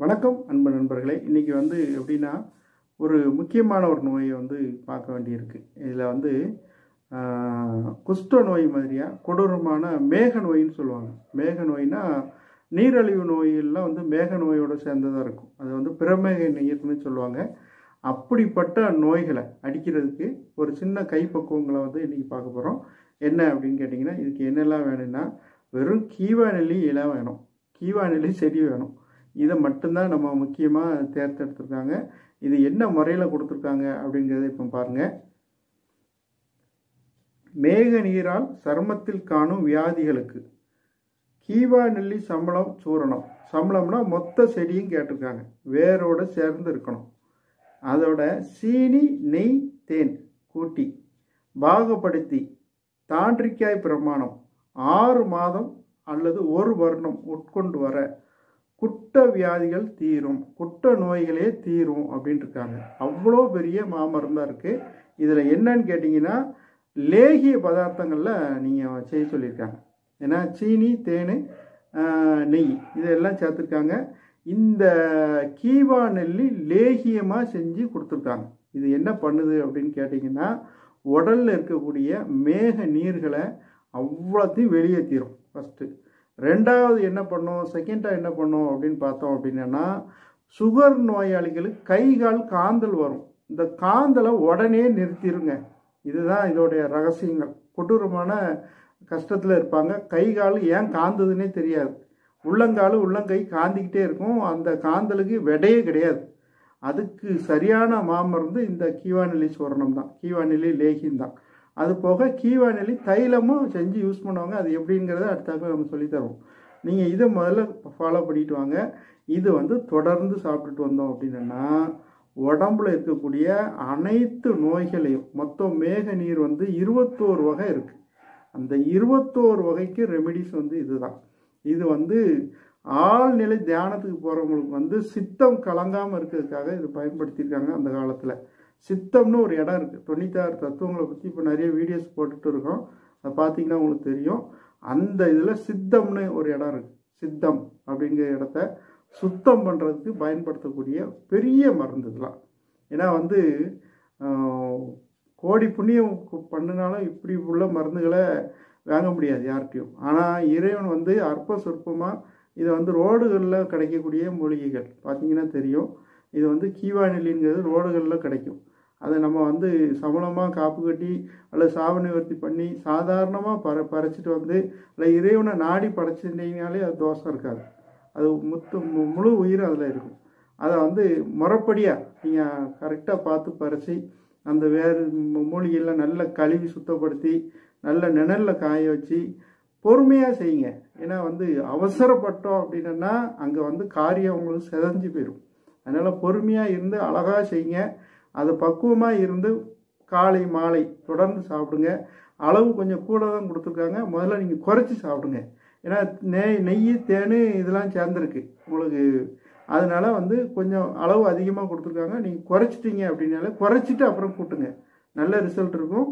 வணக்கம் அன்பு நண்பர்களே. இன்றைக்கி வந்து எப்படின்னா ஒரு முக்கியமான ஒரு நோயை வந்து பார்க்க வேண்டியிருக்கு. இதில் வந்து குஷ்ட நோய் மாதிரியாக கொடூரமான மேக நோயின்னு சொல்லுவாங்க. மேக நோய்னா நீரழிவு நோயெல்லாம் வந்து மேக நோயோடு சேர்ந்ததாக இருக்கும். அது வந்து பிரமேக நீர்னு சொல்லுவாங்க. அப்படிப்பட்ட நோய்களை அடிக்கிறதுக்கு ஒரு சின்ன கைப்பக்குவங்களை வந்து இன்றைக்கி பார்க்க போகிறோம் என்ன அப்படின்னு கேட்டிங்கன்னா இதுக்கு என்னெல்லாம் வேணும்னா வெறும் கீவா நெல்லி இலை வேணும். கீவா நெல்லி செடி வேணும். இதை மட்டும்தான் நம்ம முக்கியமாக தேர்ந்தெடுத்திருக்காங்க. இது என்ன முறையில் கொடுத்துருக்காங்க அப்படிங்கிறத இப்போ பாருங்கள் மேக நீரால் சருமத்தில் காணும் வியாதிகளுக்கு கீவா நெல்லி சம்பளம் சூரணம். சம்பளம்னா மொத்த செடியும் கேட்டிருக்காங்க. வேரோட சேர்ந்து இருக்கணும். அதோட சீனி நெய் தேன் கூட்டி பாகப்படுத்தி தாண்டிக்காய் பிரமாணம் ஆறு மாதம் அல்லது ஒரு வருடம் உட்கொண்டு வர குட்ட வியாதிகள் தீரும் குட்ட நோய்களே தீரும் அப்படின்ட்டு இருக்காங்க அவ்வளோ பெரிய மாமரந்தான் இருக்குது இதில் என்னன்னு கேட்டிங்கன்னா லேகிய பதார்த்தங்களில் நீங்கள் செய்ய சொல்லியிருக்காங்க. ஏன்னா சீனி தேன் நெய் இதெல்லாம் சேர்த்துருக்காங்க. இந்த கீவா நெல்லி லேகியமாக செஞ்சு கொடுத்துருக்காங்க. இது என்ன பண்ணுது அப்படின்னு கேட்டிங்கன்னா உடலில் இருக்கக்கூடிய மேக நீர்களை அவ்வளோத்தையும் வெளியேற்றிடும் ஃபஸ்ட்டு. ரெண்டாவது என்ன பண்ணும்? செகண்டாக என்ன பண்ணும் அப்படின்னு பார்த்தோம் அப்படின்னா சுகர் நோயாளிகளுக்கு கை கால் காந்தல் வரும். இந்த காந்தலை உடனே நிறுத்திடுங்க இதுதான் இதோடைய ரகசியங்கள். கொடூரமான கஷ்டத்தில் இருப்பாங்க. கை கால் ஏன் காந்ததுன்னே தெரியாது. உள்ளங்கால் உள்ளங்கை காந்திக்கிட்டே இருக்கும். அந்த காந்தலுக்கு விடையே கிடையாது. அதுக்கு சரியான மாமருந்து இந்த கீவாநிலை சுவர்ணம் தான் கீவாநிலை லேகியம் தான் அது போக கீவானலி தைலமும் செஞ்சு யூஸ் பண்ணுவாங்க. அது எப்படிங்கிறத அடுத்தாக்க நம்ம சொல்லித் தருவோம் நீங்கள் இதை முதல்ல ஃபாலோ பண்ணிட்டு வாங்க. இது வந்து தொடர்ந்து சாப்பிட்டுட்டு வந்தோம் அப்படின்னா உடம்புல இருக்கக்கூடிய அனைத்து நோய்களையும் மொத்தம் மேக நீர் வந்து இருபத்தோரு வகை இருக்குது அந்த இருபத்தோரு வகைக்கு ரெமெடிஸ் வந்து இதுதான். இது வந்து ஆழ்நிலை தியானத்துக்கு போகிறவங்களுக்கு வந்து சித்தம் கலங்காமல் இருக்கிறதுக்காக இது பயன்படுத்தியிருக்காங்க அந்த காலத்தில். சித்தம்னு ஒரு இடம் இருக்குது தொண்ணூத்தாறு தத்துவங்களை பற்றி இப்போ நிறைய வீடியோஸ் போட்டுட்டு இருக்கோம். அதை பார்த்தீங்கன்னா உங்களுக்கு தெரியும். அந்த இதில் சித்தம்னு ஒரு இடம் இருக்குது சித்தம் அப்படிங்கிற இடத்த சுத்தம் பண்ணுறதுக்கு பயன்படுத்தக்கூடிய பெரிய மருந்து இதெல்லாம். ஏன்னா வந்து கோடி புண்ணியம் பண்ணினாலும் இப்படி உள்ள மருந்துகளை வாங்க முடியாது யார்கிட்டையும். ஆனால் இறைவன் வந்து அற்ப சொற்பமாக இதை வந்து ரோடுகளில் கிடைக்கக்கூடிய மூலிகைகள். பார்த்தீங்கன்னா தெரியும். இது வந்து கீவானிலிங்கிறது ரோடுகளில் கிடைக்கும். அதை நம்ம வந்து சமணமாக காப்பு கட்டி அல்லது சாப நிவர்த்தி பண்ணி சாதாரணமாக பற பறைச்சிட்டு வந்து இல்லை இறைவனை நாடி படைச்சிட்டிங்கனாலே அது தோஷம் இருக்காது. அது முத்து முழு உயிர் அதில் இருக்கும். அதை வந்து முறைப்படியாக நீங்கள் கரெக்டாக பார்த்து பறித்து அந்த வேறு மூலிகையில் மூலிகையெல்லாம் நல்லா கழுவி சுத்தப்படுத்தி நல்ல நிழலில் காய வச்சு பொறுமையாக செய்யுங்க. ஏன்னா வந்து அவசரப்பட்டோம் அப்படின்னா அங்கே வந்து காரியம் உங்களுக்கு செதஞ்சு போயிடும் அதனால் பொறுமையாக இருந்து அழகாக செய்யுங்க. அது பக்குவமாக இருந்து காலை மாலை தொடர்ந்து சாப்பிடுங்க. அளவு கொஞ்சம் கூட தான் கொடுத்துருக்காங்க. முதல்ல நீங்கள் குறைச்சி சாப்பிடுங்க. ஏன்னா நெய் நெய் தேன் இதெல்லாம் சேர்ந்துருக்கு உங்களுக்கு. அதனால் வந்து கொஞ்சம் அளவு அதிகமாக கொடுத்துருக்காங்க. நீங்கள் குறைச்சிட்டிங்க அப்படின்னாலே குறைச்சிட்டு அப்புறம் கூட்டுங்க. நல்ல ரிசல்ட் இருக்கும்.